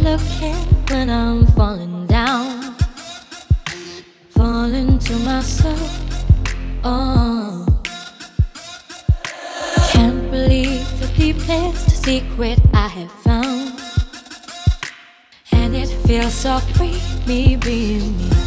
looking when I'm falling down. Falling to myself, oh. Can't believe the deepest secret I have found. And it feels so free, me being me.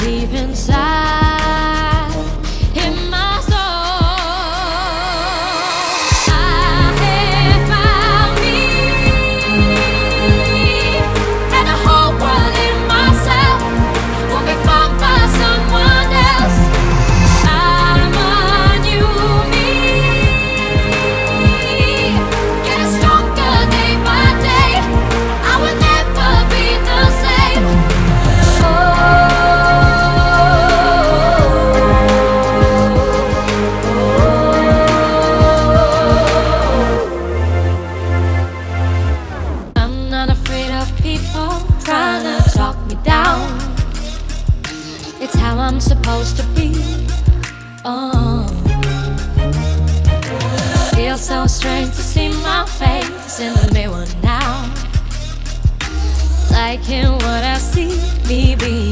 deep inside. Supposed to be. Oh, feels so strange to see my face in the mirror now. Liking what I see me be.